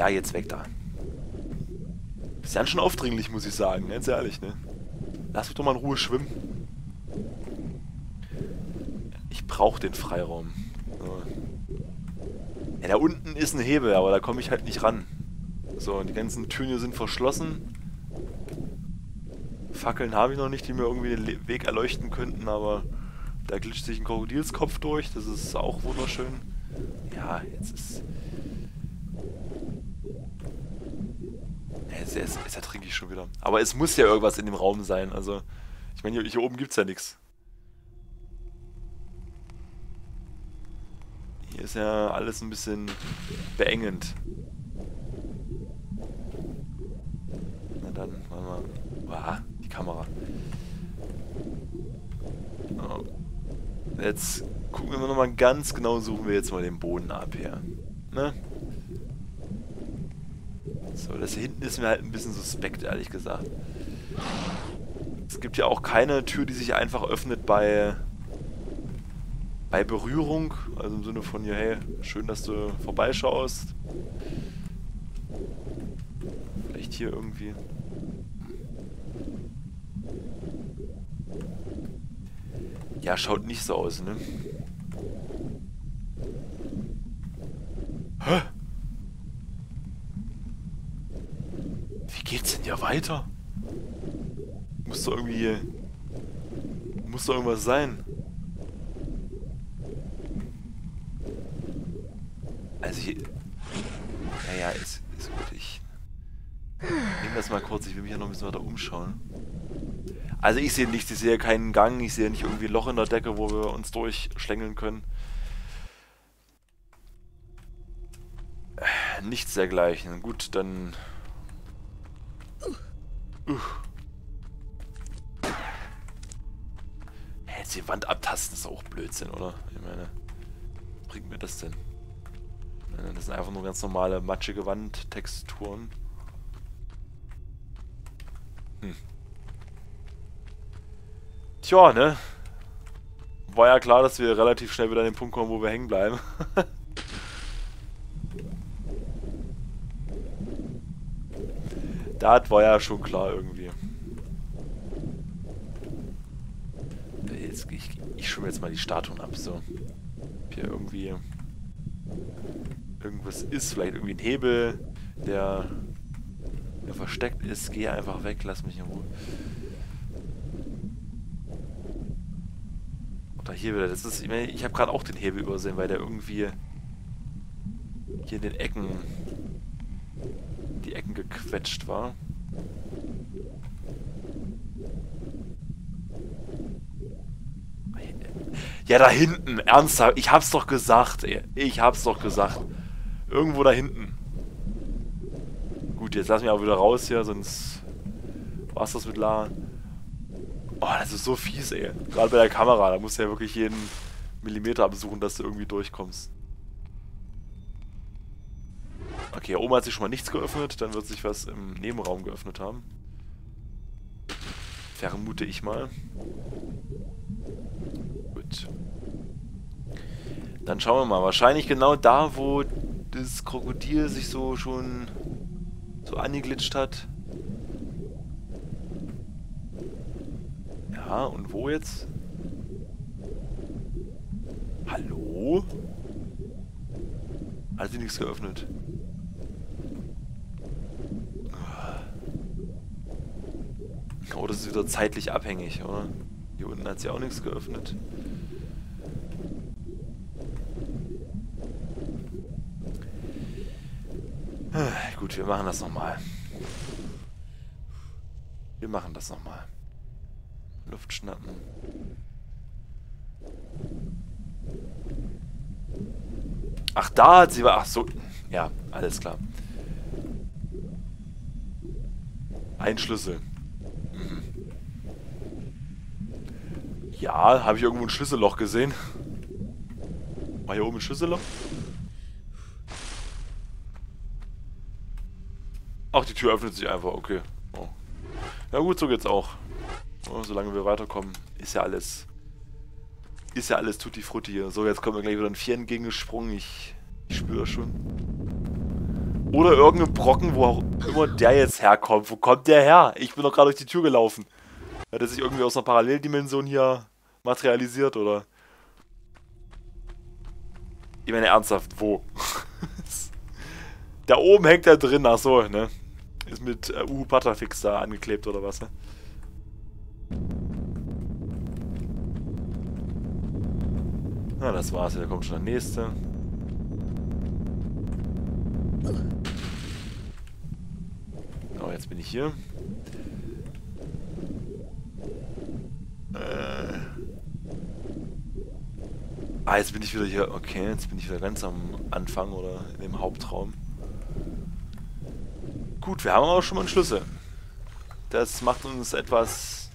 Ja, jetzt weg da. Ist ganz schön aufdringlich, muss ich sagen, ganz ehrlich, ne? Lass mich doch mal in Ruhe schwimmen. Ich brauche den Freiraum. Ja, da unten ist ein Hebel, aber da komme ich halt nicht ran. So, und die ganzen Türen hier sind verschlossen. Fackeln habe ich noch nicht, die mir irgendwie den Weg erleuchten könnten, aber da glitscht sich ein Krokodilskopf durch, das ist auch wunderschön. Ja, jetzt ist... Jetzt, jetzt, jetzt ertrinke ich schon wieder. Aber es muss ja irgendwas in dem Raum sein, also... Ich meine, hier, hier oben es ja nichts. Hier ist ja alles ein bisschen beengend. Na dann, warte mal. Wow, die Kamera. Oh. Jetzt gucken wir nochmal ganz genau, suchen wir jetzt mal den Boden ab hier. Ne? So, das hier hinten ist mir halt ein bisschen suspekt, ehrlich gesagt. Es gibt ja auch keine Tür, die sich einfach öffnet bei bei Berührung, also im Sinne von, ja, hey, schön, dass du vorbeischaust. Vielleicht hier irgendwie. Ja, schaut nicht so aus, ne? Hä? Wie geht's denn hier weiter? Muss doch irgendwie... Muss doch irgendwas sein. Also hier... Naja, ist, ist gut, ich... Nehmen das mal kurz, ich will mich ja noch ein bisschen weiter umschauen. Also ich sehe nichts, ich sehe keinen Gang, ich sehe nicht irgendwie Loch in der Decke, wo wir uns durchschlängeln können. Nichts dergleichen. Gut, dann... Uh. Jetzt die Wand abtasten ist auch Blödsinn, oder? Ich meine, was bringt mir das denn? Das sind einfach nur ganz normale matschige Wandtexturen. Hm. Tja, ne? War ja klar, dass wir relativ schnell wieder an den Punkt kommen, wo wir hängen bleiben. das war ja schon klar irgendwie. Jetzt, ich, ich schiebe jetzt mal die Statuen ab, so. Hier irgendwie irgendwas ist, vielleicht irgendwie ein Hebel, der, der versteckt ist. Geh einfach weg, lass mich in Ruhe. Oder hier wieder, das ist, ich, meine, ich habe gerade auch den Hebel übersehen, weil der irgendwie hier in den Ecken, die Ecken gequetscht war. Ja, da hinten, ernsthaft, ich hab's doch gesagt, ey. Ich hab's doch gesagt. Irgendwo da hinten. Gut, jetzt lass mich auch wieder raus hier, sonst war's das mit La. Oh, das ist so fies, ey. Gerade bei der Kamera, da musst du ja wirklich jeden Millimeter absuchen, dass du irgendwie durchkommst. Okay, oben hat sich schon mal nichts geöffnet, dann wird sich was im Nebenraum geöffnet haben. Vermute ich mal. Gut. Dann schauen wir mal. Wahrscheinlich genau da, wo das Krokodil sich so schon so angeglitscht hat. Ja, und wo jetzt? Hallo? Hat sie nichts geöffnet? Oh, das ist wieder zeitlich abhängig, oder? Hier unten hat sie auch nichts geöffnet. Gut, wir machen das nochmal. Wir machen das nochmal. Luft schnappen. Ach, da hat sie... Ach so. Ja, alles klar. Ein Schlüssel. Mhm. Ja, habe ich irgendwo ein Schlüsselloch gesehen? War hier oben ein Schlüsselloch? Ach, die Tür öffnet sich einfach, okay. Oh. Ja gut, so geht's auch. Oh, solange wir weiterkommen, ist ja alles... Ist ja alles tutti frutti hier. So, jetzt kommt mir gleich wieder ein Vier entgegengesprungen. Ich, ich spüre schon. Oder irgendein Brocken, wo auch immer der jetzt herkommt. Wo kommt der her? Ich bin doch gerade durch die Tür gelaufen. Hat er sich irgendwie aus einer Paralleldimension hier materialisiert, oder? Ich meine ernsthaft, wo? da oben hängt er drin, ach so, ne? Ist mit äh, Uhu Patafix da angeklebt oder was, ne? Na, das war's. Da kommt schon der nächste. Oh, jetzt bin ich hier. Äh. Ah, jetzt bin ich wieder hier. Okay, jetzt bin ich wieder ganz am Anfang oder in dem Hauptraum. Gut, wir haben aber schon mal einen Schlüssel. Das macht uns etwas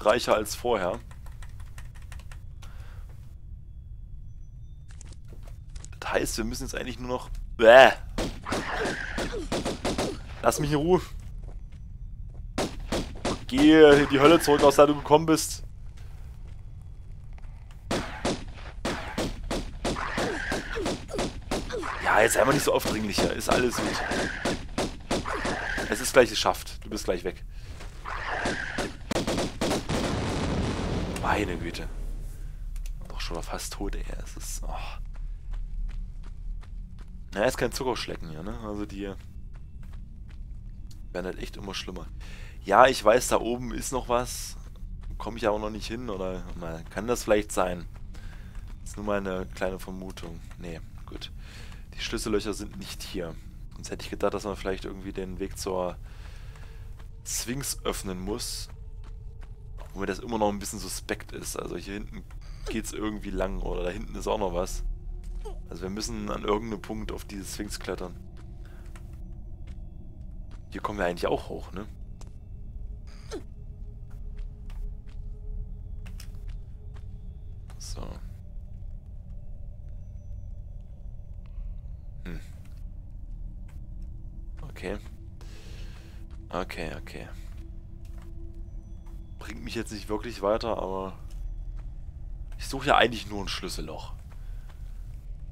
reicher als vorher. Das heißt, wir müssen jetzt eigentlich nur noch... Bäh. Lass mich in Ruhe. Geh in die Hölle zurück, aus der du gekommen bist. Jetzt einmal nicht so aufdringlicher. Ist alles gut. Es ist gleich geschafft. Du bist gleich weg. Meine Güte. Doch schon fast tot, ey. Es ist... Oh. Naja, ist kein Zuckerschlecken hier, ne? Also die werden halt echt immer schlimmer. Ja, ich weiß, da oben ist noch was. Komme ich aber noch nicht hin, oder mal, kann das vielleicht sein? Ist nur mal eine kleine Vermutung. Nee, gut. Die Schlüssellöcher sind nicht hier. Sonst hätte ich gedacht, dass man vielleicht irgendwie den Weg zur Sphinx öffnen muss. Wo mir das immer noch ein bisschen suspekt ist. Also hier hinten geht es irgendwie lang oder da hinten ist auch noch was. Also wir müssen an irgendeinem Punkt auf diese Sphinx klettern. Hier kommen wir eigentlich auch hoch, ne? So. Okay. Okay, okay. Bringt mich jetzt nicht wirklich weiter, aber... Ich suche ja eigentlich nur ein Schlüsselloch.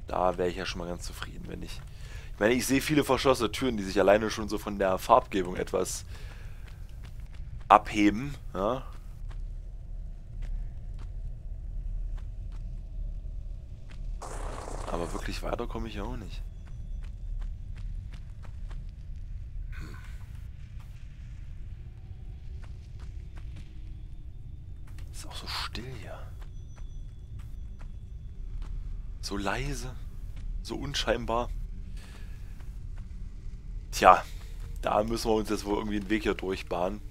Da wäre ich ja schon mal ganz zufrieden, wenn ich... Ich meine, ich sehe viele verschlossene Türen, die sich alleine schon so von der Farbgebung etwas abheben. Ja? Aber wirklich weiter komme ich auch nicht. Hm. Ist auch so still hier. So leise. So unscheinbar. Tja, da müssen wir uns jetzt wohl irgendwie einen Weg hier durchbahnen.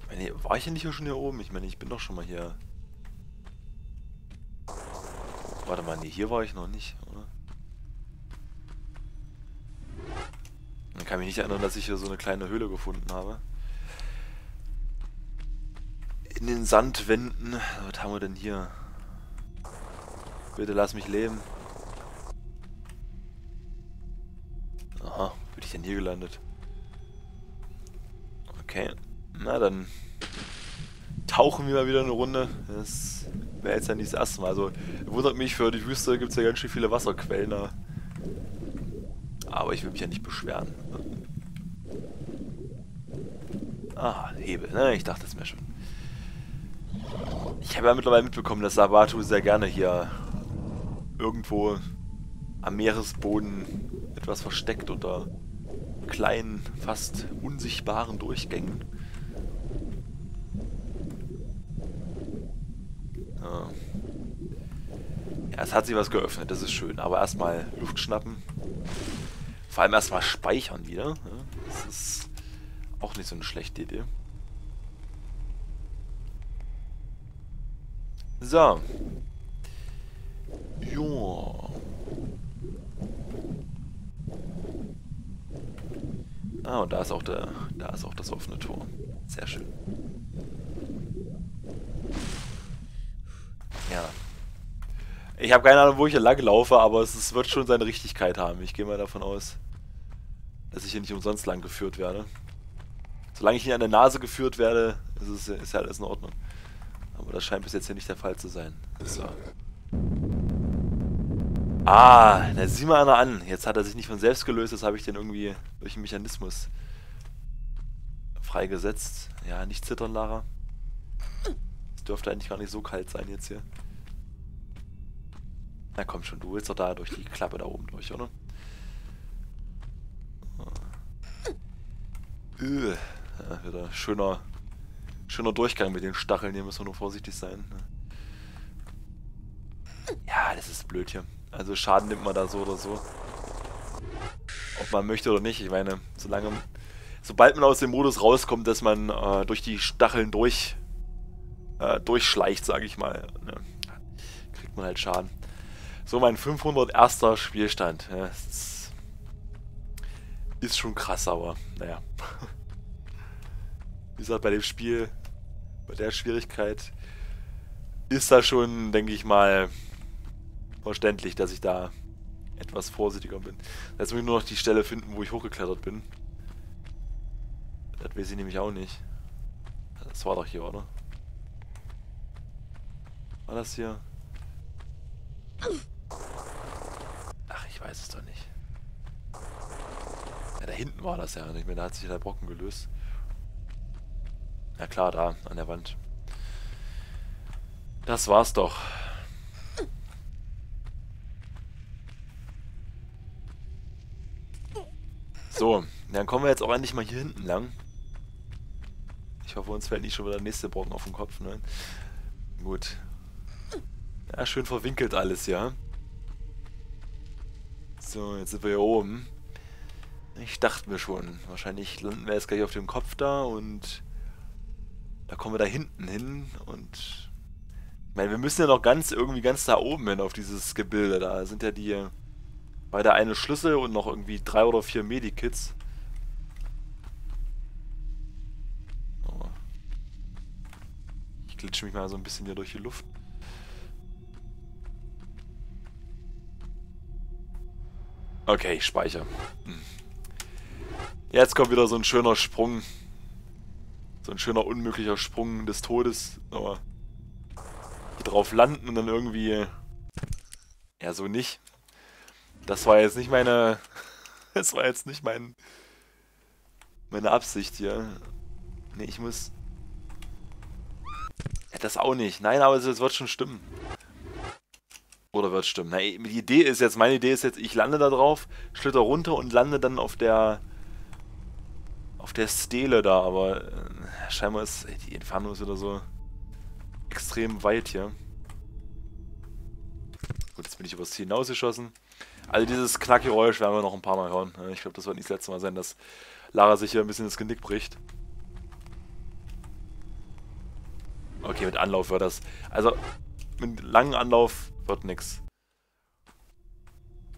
Ich meine, war ich ja nicht schon hier oben? Ich meine, ich bin doch schon mal hier. Warte mal, nee, hier war ich noch nicht, oder? Dann kann mich nicht erinnern, dass ich hier so eine kleine Höhle gefunden habe. In den Sandwänden. Was haben wir denn hier? Bitte lass mich leben. ich denn hier gelandet? Okay. Na dann tauchen wir mal wieder eine Runde. Das wäre jetzt ja nicht das erste Mal. Also wundert mich, für die Wüste gibt es ja ganz schön viele Wasserquellen da. Aber ich will mich ja nicht beschweren. Ah, Hebel, ne? Ich dachte es mir schon. Ich habe ja mittlerweile mitbekommen, dass Sabatu sehr gerne hier irgendwo am Meeresboden etwas versteckt unter kleinen, fast unsichtbaren Durchgängen. Ja. ja, es hat sich was geöffnet, das ist schön. Aber erstmal Luft schnappen. Vor allem erstmal speichern wieder. Das ist auch nicht so eine schlechte Idee. So. Joa. Ah, und da ist auch der, da ist auch das offene Tor. Sehr schön. Ja. Ich habe keine Ahnung, wo ich hier lang laufe, aber es, es wird schon seine Richtigkeit haben. Ich gehe mal davon aus, dass ich hier nicht umsonst lang geführt werde. Solange ich hier an der Nase geführt werde, ist, es, ist ja alles in Ordnung. Aber das scheint bis jetzt hier nicht der Fall zu sein. So. Ah, da sieh mal einer an. Jetzt hat er sich nicht von selbst gelöst, das habe ich den irgendwie durch einen Mechanismus freigesetzt. Ja, nicht zittern, Lara. Es dürfte eigentlich gar nicht so kalt sein jetzt hier. Na komm schon, du willst doch da durch die Klappe da oben durch, oder? Äh, ja, wieder schöner, schöner Durchgang mit den Stacheln. Hier müssen wir nur vorsichtig sein. Ne? Ja, das ist blöd hier. Also Schaden nimmt man da so oder so. Ob man möchte oder nicht. Ich meine, solange, sobald man aus dem Modus rauskommt, dass man äh, durch die Stacheln durch, äh, durchschleicht, sage ich mal, ne, kriegt man halt Schaden. So, mein 501. Spielstand. Ja, ist, ist schon krass, aber naja. Wie gesagt, bei dem Spiel, bei der Schwierigkeit, ist da schon, denke ich mal, verständlich, dass ich da etwas vorsichtiger bin. Jetzt muss ich nur noch die Stelle finden, wo ich hochgeklettert bin. Das weiß ich nämlich auch nicht. Das war doch hier, oder? War das hier? Ach, ich weiß es doch nicht. Ja, da hinten war das ja nicht mehr. Da hat sich der Brocken gelöst. Ja klar, da, an der Wand. Das war's doch. So, dann kommen wir jetzt auch endlich mal hier hinten lang. Ich hoffe, uns fällt nicht schon wieder der nächste Brocken auf den Kopf. Ne? Gut. Ja, schön verwinkelt alles, ja. So, jetzt sind wir hier oben. Ich dachte mir schon, wahrscheinlich landen wir jetzt gleich auf dem Kopf da und da kommen wir da hinten hin und ich meine, wir müssen ja noch ganz irgendwie ganz da oben hin auf dieses Gebilde da. sind ja die Beide eine Schlüssel und noch irgendwie drei oder vier Medikits. Oh. Ich glitsche mich mal so ein bisschen hier durch die Luft. Okay, ich speichere. Hm. Jetzt kommt wieder so ein schöner Sprung. So ein schöner unmöglicher Sprung des Todes. Aber drauf landen und dann irgendwie... Ja, so nicht. Das war jetzt nicht meine... Das war jetzt nicht mein... Meine Absicht hier. Nee, ich muss... Ja, das auch nicht. Nein, aber es wird schon stimmen. Oder wird stimmen. Na, die Idee ist jetzt, meine Idee ist jetzt, ich lande da drauf, schlitter runter und lande dann auf der auf der Stele da, aber äh, scheinbar ist die Entfernung ist wieder so extrem weit hier. Gut, jetzt bin ich übers Ziel hinausgeschossen. Also dieses Knackgeräusch werden wir noch ein paar Mal hören. Ich glaube, das wird nicht das letzte Mal sein, dass Lara sich hier ein bisschen das Genick bricht. Okay, mit Anlauf wird das... Also, mit langem Anlauf wird nichts.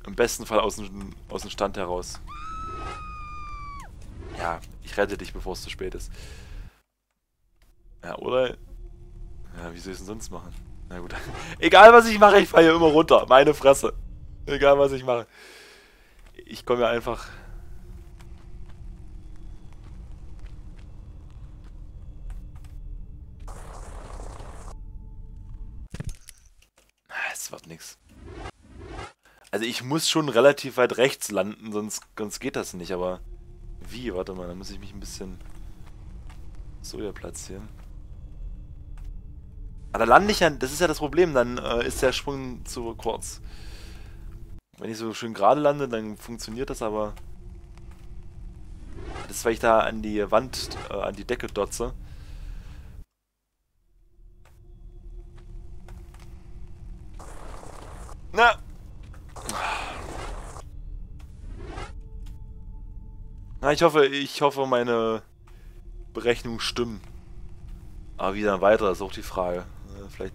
Im besten Fall aus dem, aus dem Stand heraus. Ja, ich rette dich, bevor es zu spät ist. Ja, oder... Ja, wie soll ich es denn sonst machen? Na gut. Egal, was ich mache, ich fahre hier immer runter. Meine Fresse. Egal, was ich mache. Ich komme ja einfach... Es wird nichts. Also ich muss schon relativ weit rechts landen, sonst, sonst geht das nicht, aber... Wie? Warte mal, da muss ich mich ein bisschen... So hier platzieren. Aber da lande ich ja... Das ist ja das Problem, dann äh, ist der Sprung zu kurz. Wenn ich so schön gerade lande, dann funktioniert das aber. Das ist, weil ich da an die Wand, äh, an die Decke dotze. Na! Na, ich hoffe, ich hoffe, meine Berechnungen stimmen. Aber wie dann weiter, ist auch die Frage. Vielleicht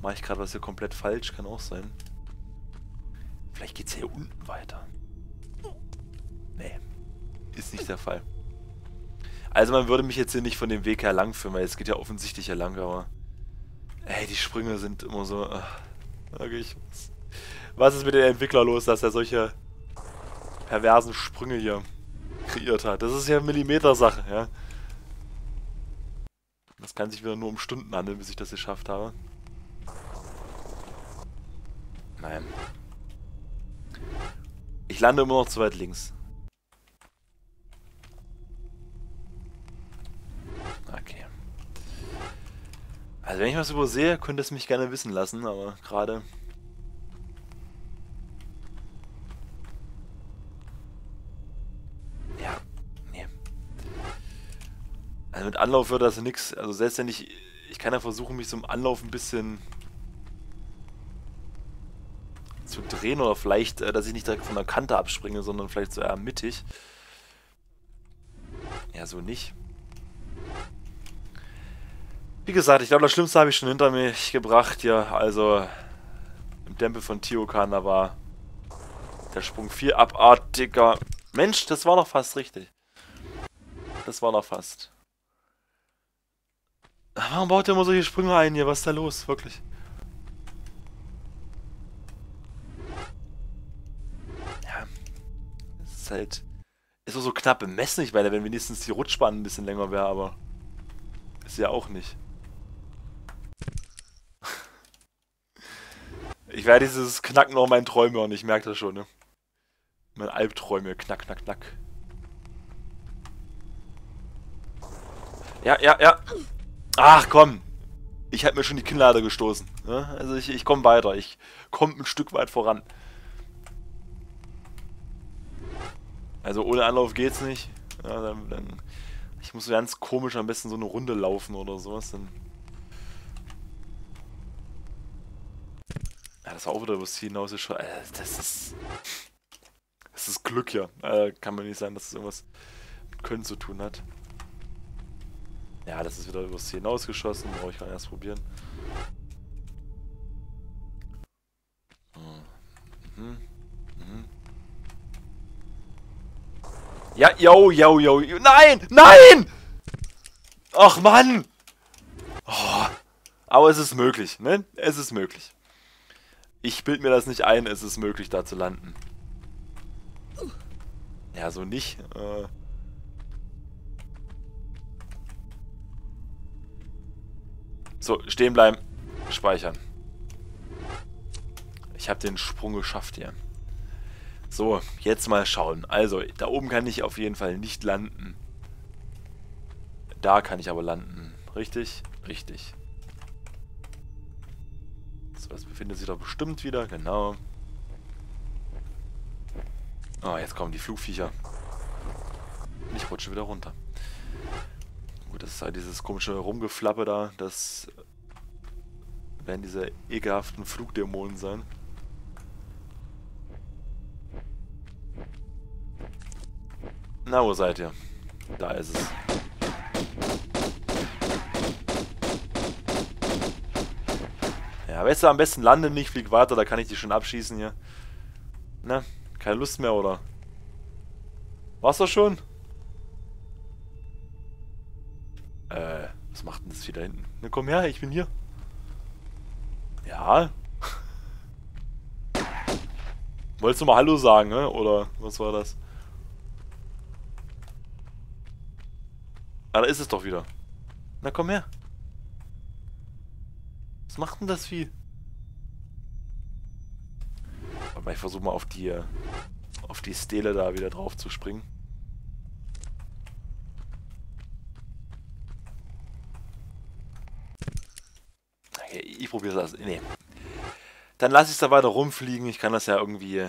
mache ich gerade was hier komplett falsch, kann auch sein. Vielleicht geht es hier unten weiter. Nee, ist nicht der Fall. Also man würde mich jetzt hier nicht von dem Weg her langführen, weil es geht ja offensichtlich hier lang, aber... Ey, die Sprünge sind immer so... Okay, ich, was ist mit dem Entwickler los, dass er solche perversen Sprünge hier kreiert hat? Das ist ja Millimeter-Sache, ja. Das kann sich wieder nur um Stunden handeln, bis ich das geschafft habe. Nein. Ich lande immer noch zu weit links. Okay. Also wenn ich was übersehe, könnte es mich gerne wissen lassen, aber gerade... Ja, nee. Also mit Anlauf wird das nichts. Also selbst wenn ich... Ich kann ja versuchen, mich so im Anlauf ein bisschen zu drehen oder vielleicht, äh, dass ich nicht direkt von der Kante abspringe, sondern vielleicht so eher mittig. Ja, so nicht. Wie gesagt, ich glaube, das Schlimmste habe ich schon hinter mich gebracht. Ja, also im Tempel von Tiokan, da war der Sprung viel abartiger. Mensch, das war doch fast richtig. Das war doch fast. Warum baut ihr immer solche Sprünge ein hier? Was ist da los? Wirklich. Ja. Es ist halt... Ist auch so knapp bemessen. Ich meine, wenn wenigstens die Rutschbahn ein bisschen länger wäre, aber... Ist ja auch nicht. Ich werde dieses Knacken noch meinen Träume und ich merke das schon, ne? Meine Albträume, knack, knack, knack. Ja, ja, ja. Ach komm. Ich hätte mir schon die Kinnlade gestoßen. Ne? Also ich, ich komme weiter. Ich komme ein Stück weit voran. Also ohne Anlauf geht's nicht. Ja, dann, dann, ich muss ganz komisch am besten so eine Runde laufen oder sowas. Dann Ja, das war auch wieder was hinaus ist schon. Äh, das ist. Das ist Glück ja. Äh, kann man nicht sagen, dass es irgendwas mit Können zu tun hat. Ja, das ist wieder übers Ziel hinausgeschossen. Brauche ich nicht erst probieren. Ja, yo, yo, yo, yo. Nein! Nein! Ach, Mann! Oh. Aber es ist möglich, ne? Es ist möglich. Ich bild mir das nicht ein, es ist möglich, da zu landen. Ja, so nicht. Äh so, stehen bleiben. Speichern. Ich habe den Sprung geschafft hier. So, jetzt mal schauen. Also, da oben kann ich auf jeden Fall nicht landen. Da kann ich aber landen. Richtig? Richtig. Das befindet sich doch bestimmt wieder, genau. Ah, oh, jetzt kommen die Flugviecher. Ich rutsche wieder runter. Gut, das ist halt dieses komische Rumgeflappe da. Das werden diese ekelhaften Flugdämonen sein. Na, wo seid ihr? Da ist es. Ja, du, am besten lande nicht, flieg weiter, da kann ich dich schon abschießen hier. Ne? Keine Lust mehr, oder? War's doch schon? Äh, was macht denn das wieder hinten? Ne, komm her, ich bin hier. Ja. Wolltest du mal Hallo sagen, ne? Oder was war das? Ah, da ist es doch wieder. Na, komm her. Was macht denn das Vieh? Aber ich versuche mal auf die auf die Stele da wieder drauf zu springen. Okay, ich probiere das. Nee. Dann lasse ich es da weiter rumfliegen. Ich kann das ja irgendwie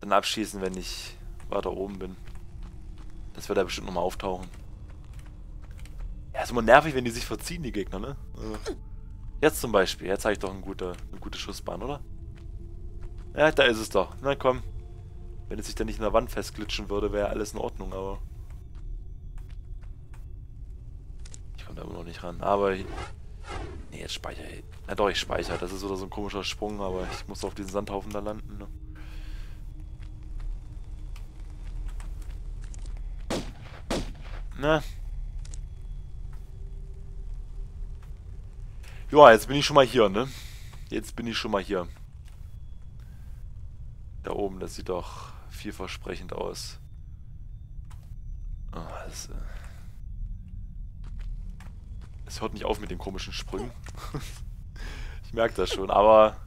dann abschießen, wenn ich weiter oben bin. Das wird da bestimmt nochmal auftauchen. Ja, ist immer nervig, wenn die sich verziehen, die Gegner, ne? Also. Jetzt zum Beispiel. Jetzt habe ich doch eine gute, eine gute Schussbahn, oder? Ja, da ist es doch. Na komm. Wenn es sich dann nicht in der Wand festglitschen würde, wäre alles in Ordnung, aber... Ich komme da immer noch nicht ran. Aber... Nee, jetzt speichere ich. Ja doch, ich speichere. Das ist wieder so ein komischer Sprung, aber ich muss auf diesen Sandhaufen da landen, ne? Na, Ja, jetzt bin ich schon mal hier, ne? Jetzt bin ich schon mal hier. Da oben, das sieht doch vielversprechend aus. Oh, das, äh es hört nicht auf mit den komischen Sprüngen. ich merke das schon, aber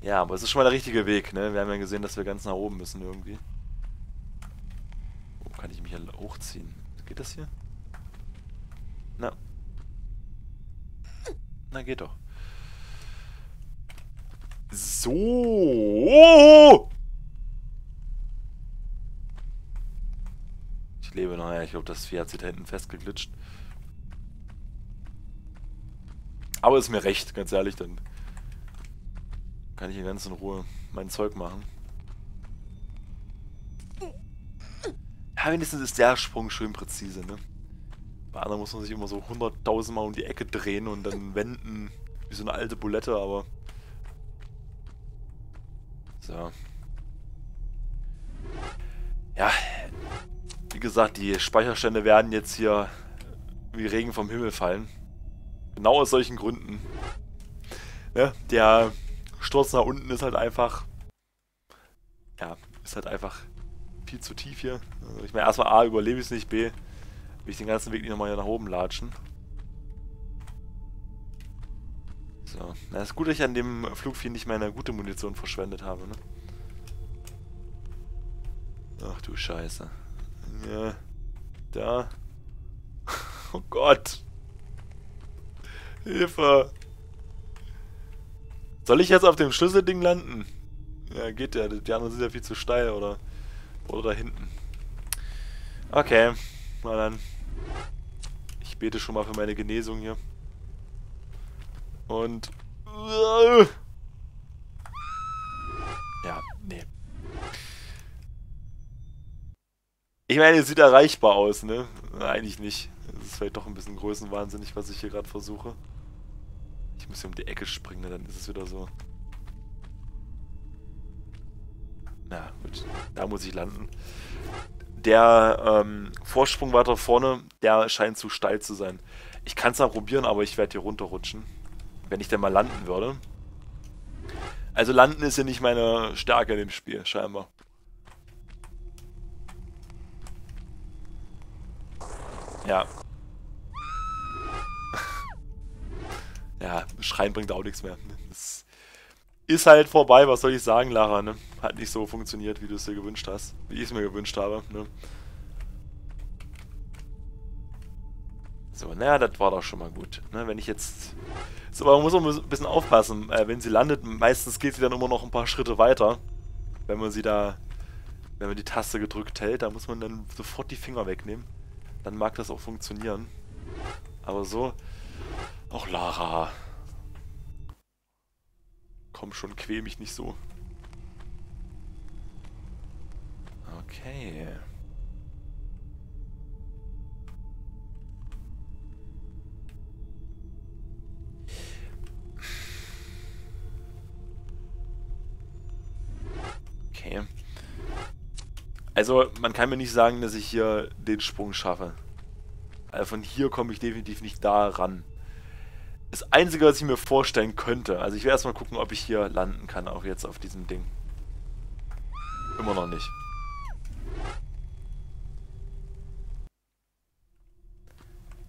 Ja, aber es ist schon mal der richtige Weg, ne? Wir haben ja gesehen, dass wir ganz nach oben müssen irgendwie. Wo kann ich mich hier hochziehen? Geht das hier? Na. Na, geht doch. So. Ich lebe noch. Ja, ich glaube, das Vieh hat sich da hinten festgeglitscht. Aber ist mir recht, ganz ehrlich, dann kann ich hier ganz in Ruhe mein Zeug machen. Ja, wenigstens ist der Sprung schön präzise, ne? Bei anderen muss man sich immer so hunderttausendmal um die Ecke drehen und dann wenden, wie so eine alte Bulette, aber... So. Ja, wie gesagt, die Speicherstände werden jetzt hier wie Regen vom Himmel fallen. Genau aus solchen Gründen. Ja, der Sturz nach unten ist halt einfach. Ja, ist halt einfach viel zu tief hier. Also ich meine, erstmal A, überlebe ich es nicht, B, will ich den ganzen Weg nicht nochmal hier nach oben latschen. So, na, ist gut, dass ich an dem Flugvieh nicht meine gute Munition verschwendet habe, ne? Ach du Scheiße. Ja, da. Oh Gott. Hilfe! Soll ich jetzt auf dem Schlüsselding landen? Ja, geht ja. Die anderen sind ja viel zu steil, oder? Oder da hinten. Okay, mal dann. Ich bete schon mal für meine Genesung hier. Und... Ja, nee. Ich meine, es sieht erreichbar aus, ne? Eigentlich nicht. Das ist vielleicht doch ein bisschen größenwahnsinnig, was ich hier gerade versuche. Ich muss hier um die Ecke springen, dann ist es wieder so. Na gut, da muss ich landen. Der ähm, Vorsprung weiter vorne, der scheint zu steil zu sein. Ich kann es mal probieren, aber ich werde hier runterrutschen. Wenn ich denn mal landen würde. Also landen ist ja nicht meine Stärke in dem Spiel, scheinbar. Ja, ja, Schreien bringt auch nichts mehr. Das ist halt vorbei, was soll ich sagen, Lara, ne? Hat nicht so funktioniert, wie du es dir gewünscht hast. Wie ich es mir gewünscht habe, ne? So, naja, das war doch schon mal gut. Ne? Wenn ich jetzt... So, aber man muss auch ein bisschen aufpassen. Äh, wenn sie landet, meistens geht sie dann immer noch ein paar Schritte weiter. Wenn man sie da... Wenn man die Taste gedrückt hält, da muss man dann sofort die Finger wegnehmen. Dann mag das auch funktionieren. Aber so... Och, Lara. Komm schon, quäl mich nicht so. Okay. Okay. Also, man kann mir nicht sagen, dass ich hier den Sprung schaffe. Also von hier komme ich definitiv nicht da ran das Einzige, was ich mir vorstellen könnte. Also ich werde erstmal gucken, ob ich hier landen kann, auch jetzt auf diesem Ding. Immer noch nicht.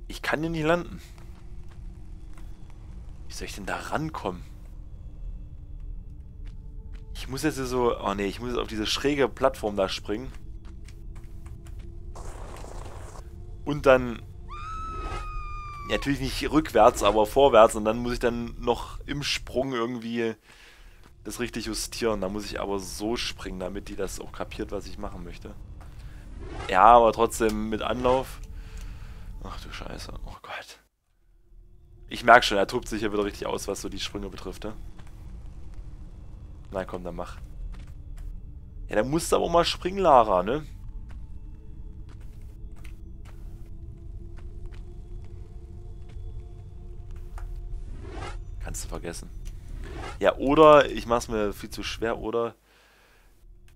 Ich kann hier nicht landen. Wie soll ich denn da rankommen? Ich muss jetzt hier so... Oh ne, ich muss jetzt auf diese schräge Plattform da springen. Und dann natürlich nicht rückwärts, aber vorwärts und dann muss ich dann noch im Sprung irgendwie das richtig justieren. Da muss ich aber so springen, damit die das auch kapiert, was ich machen möchte. Ja, aber trotzdem mit Anlauf. Ach du Scheiße, oh Gott. Ich merke schon, er tobt sich hier wieder richtig aus, was so die Sprünge betrifft, ne? Na komm, dann mach. Ja, dann musst du aber mal springen, Lara, ne? Kannst du vergessen. Ja, oder ich mache es mir viel zu schwer, oder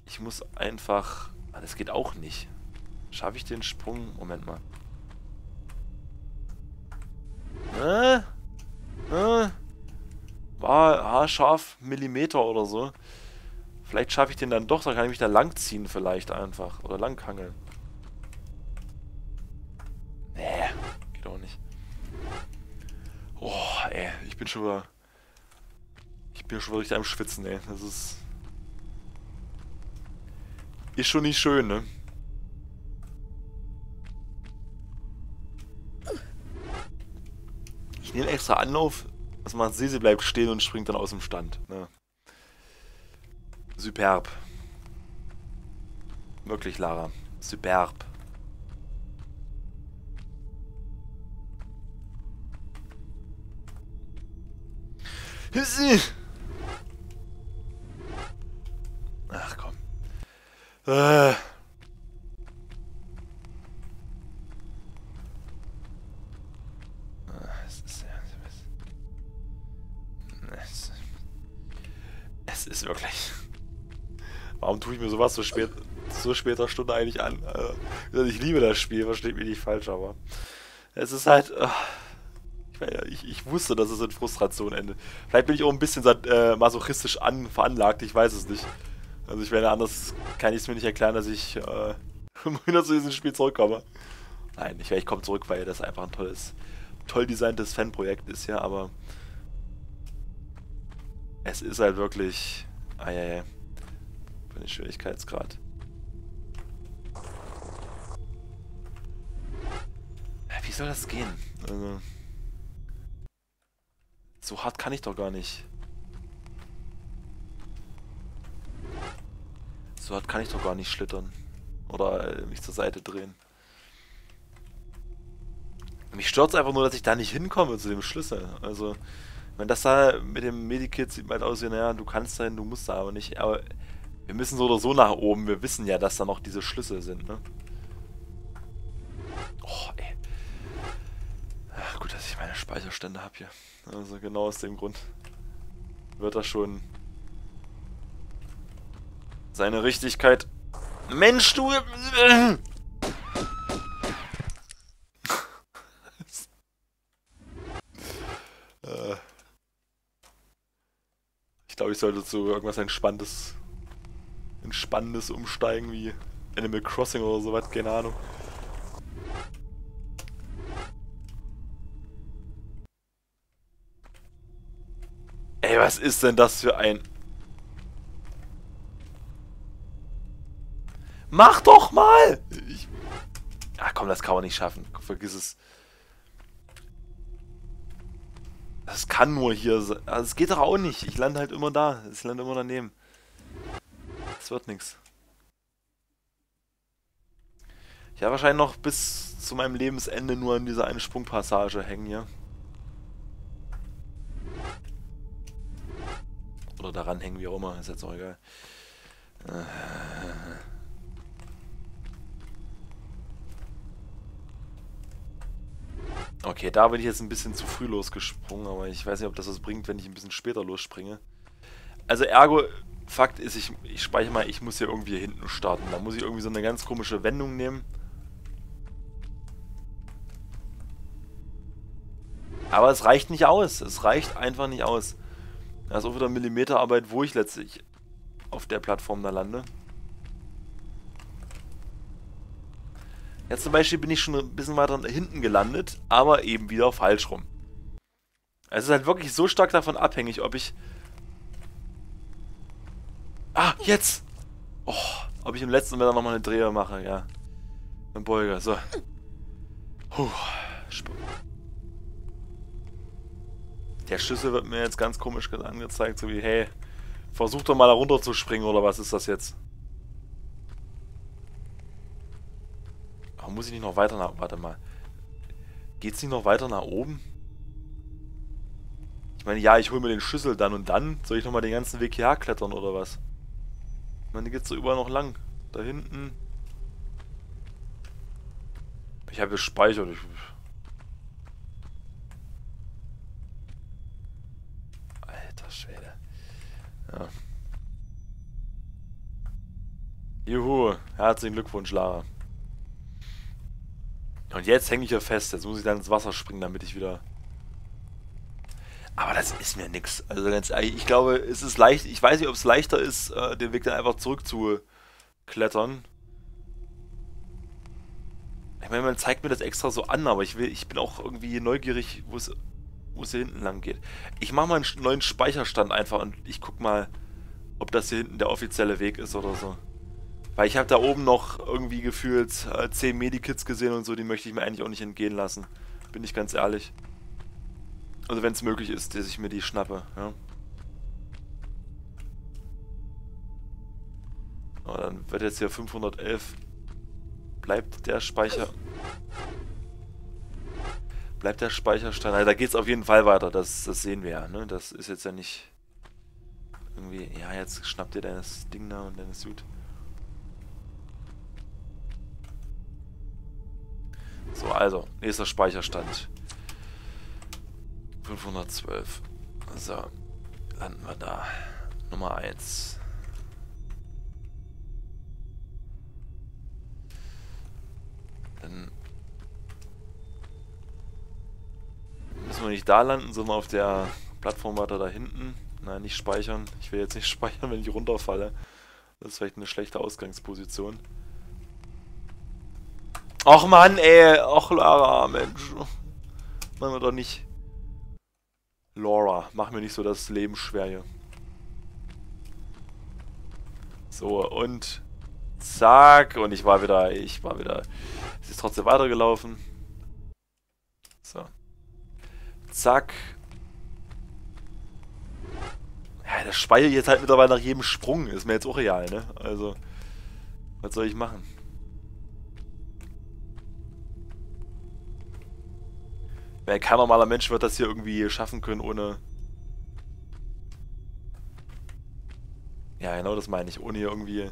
ich muss einfach... Ah, das geht auch nicht. Schaffe ich den Sprung? Moment mal. Äh? Äh? War haarscharf Millimeter oder so. Vielleicht schaffe ich den dann doch, dann kann ich mich da langziehen vielleicht einfach. Oder langhangeln. Nicht. Oh, ey, ich bin schon wieder bin schon richtig am Schwitzen, ey. Das ist... Ist schon nicht schön, ne? Ich nehme extra Anlauf. Was macht sie? Sie bleibt stehen und springt dann aus dem Stand. Ne? Superb. Wirklich, Lara. Superb. Ach komm. Äh. Es ist wirklich. Warum tue ich mir sowas so spät, so später Stunde eigentlich an? Also, ich liebe das Spiel, versteht mich nicht falsch, aber es ist halt. Uh, ich, ich, wusste, dass es in Frustration endet. Vielleicht bin ich auch ein bisschen äh, masochistisch an, veranlagt, ich weiß es nicht. Also ich werde anders, kann ich es mir nicht erklären, dass ich äh, wieder zu diesem Spiel zurückkomme. Nein, ich, ich komme zurück, weil das einfach ein tolles, toll designtes Fanprojekt ist, ja, aber es ist halt wirklich, ah ja, ja, für den Schwierigkeitsgrad. Wie soll das gehen? Also, so hart kann ich doch gar nicht. So hart kann ich doch gar nicht schlittern. Oder äh, mich zur Seite drehen. Mich stört einfach nur, dass ich da nicht hinkomme zu dem Schlüssel. Also, wenn das da mit dem Medikit sieht halt aus wie, naja, du kannst da hin, du musst da aber nicht. Aber wir müssen so oder so nach oben. Wir wissen ja, dass da noch diese Schlüssel sind, ne? Oh, ey. Ach, gut, dass ich meine Speicherstände habe hier. Also genau aus dem Grund wird er schon seine Richtigkeit... Mensch, du... Äh. ich glaube, ich sollte zu irgendwas Entspanntes, Entspannendes umsteigen, wie Animal Crossing oder sowas, keine Ahnung. Ey, was ist denn das für ein... Mach doch mal! Ich... Ach komm, das kann man nicht schaffen. Vergiss es. Das kann nur hier sein. Also, es geht doch auch nicht. Ich lande halt immer da. Ich lande immer daneben. Das wird nichts. Ich werde wahrscheinlich noch bis zu meinem Lebensende nur an dieser einen Sprungpassage hängen hier. Oder daran hängen, wie auch immer. Ist jetzt auch egal. Okay, da bin ich jetzt ein bisschen zu früh losgesprungen, aber ich weiß nicht, ob das was bringt, wenn ich ein bisschen später losspringe. Also ergo, Fakt ist, ich, ich speichere mal, ich muss hier irgendwie hinten starten. Da muss ich irgendwie so eine ganz komische Wendung nehmen. Aber es reicht nicht aus. Es reicht einfach nicht aus. Das ist auch wieder Millimeterarbeit, wo ich letztlich auf der Plattform da lande. Jetzt zum Beispiel bin ich schon ein bisschen weiter hinten gelandet, aber eben wieder falsch rum. Es ist halt wirklich so stark davon abhängig, ob ich... Ah, jetzt! Oh, ob ich im letzten Wetter nochmal eine Dreher mache, ja. Ein Beuger, so. Puh, Der Schlüssel wird mir jetzt ganz komisch angezeigt, so wie, hey, versuch doch mal da runter zu springen, oder was ist das jetzt? Aber muss ich nicht noch weiter nach... Warte mal. Geht's nicht noch weiter nach oben? Ich meine, ja, ich hole mir den Schlüssel dann und dann. Soll ich nochmal den ganzen Weg hierher klettern, oder was? Ich meine, geht's so überall noch lang. Da hinten. Ich habe gespeichert. Ich Ja. Juhu, herzlichen Glückwunsch, Lara. Und jetzt hänge ich hier fest. Jetzt muss ich dann ins Wasser springen, damit ich wieder... Aber das ist mir nix. Also ganz ehrlich, ich glaube, es ist leicht... Ich weiß nicht, ob es leichter ist, äh, den Weg dann einfach zurück zu klettern. Ich meine, man zeigt mir das extra so an, aber ich will, ich bin auch irgendwie neugierig, wo es wo es hier hinten lang geht. Ich mache mal einen neuen Speicherstand einfach und ich guck mal, ob das hier hinten der offizielle Weg ist oder so. Weil ich habe da oben noch irgendwie gefühlt äh, 10 Medikits gesehen und so, die möchte ich mir eigentlich auch nicht entgehen lassen. Bin ich ganz ehrlich. Also wenn es möglich ist, dass ich mir die schnappe, ja. Aber dann wird jetzt hier 511. Bleibt der Speicher... Bleibt der Speicherstand... Also da geht es auf jeden Fall weiter, das, das sehen wir ja, ne? Das ist jetzt ja nicht... Irgendwie... Ja, jetzt schnappt ihr deines Ding da und deine Suit. So, also, nächster Speicherstand. 512. So, landen wir da. Nummer 1. Dann müssen nicht da landen, sondern auf der Plattform weiter da hinten. Nein, nicht speichern. Ich will jetzt nicht speichern, wenn ich runterfalle. Das ist vielleicht eine schlechte Ausgangsposition. Ach Mann, ey. Ach Lara, Mensch. Machen wir doch nicht. Laura, mach mir nicht so das Leben schwer hier. So, und zack. Und ich war wieder, ich war wieder. Es ist trotzdem weitergelaufen. So. Zack. Ja, das speichert jetzt halt mittlerweile nach jedem Sprung. Ist mir jetzt auch real, ne? Also, was soll ich machen? Weil kein normaler Mensch wird das hier irgendwie schaffen können, ohne... Ja, genau das meine ich. Ohne hier irgendwie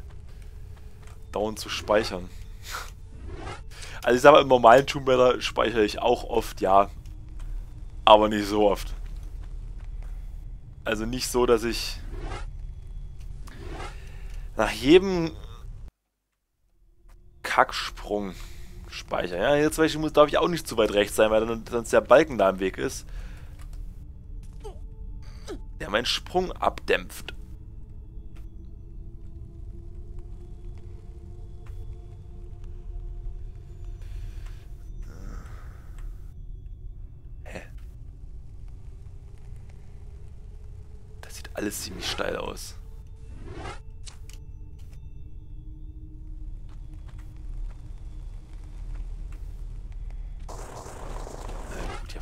dauernd zu speichern. Also ich sag mal, im normalen Tomb Raider speichere ich auch oft, ja. Aber nicht so oft. Also nicht so, dass ich nach jedem Kacksprung speichern. Ja, jetzt zum Beispiel muss, darf ich auch nicht zu weit rechts sein, weil dann sonst der Balken da im Weg ist. Der meinen Sprung abdämpft. Alles ziemlich steil aus.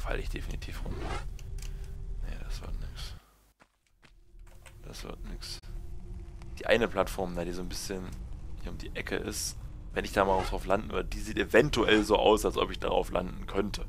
falle ich definitiv runter. Ne, das wird nix. Das wird nix. Die eine Plattform, die so ein bisschen hier um die Ecke ist, wenn ich da mal drauf landen würde, die sieht eventuell so aus, als ob ich darauf landen könnte.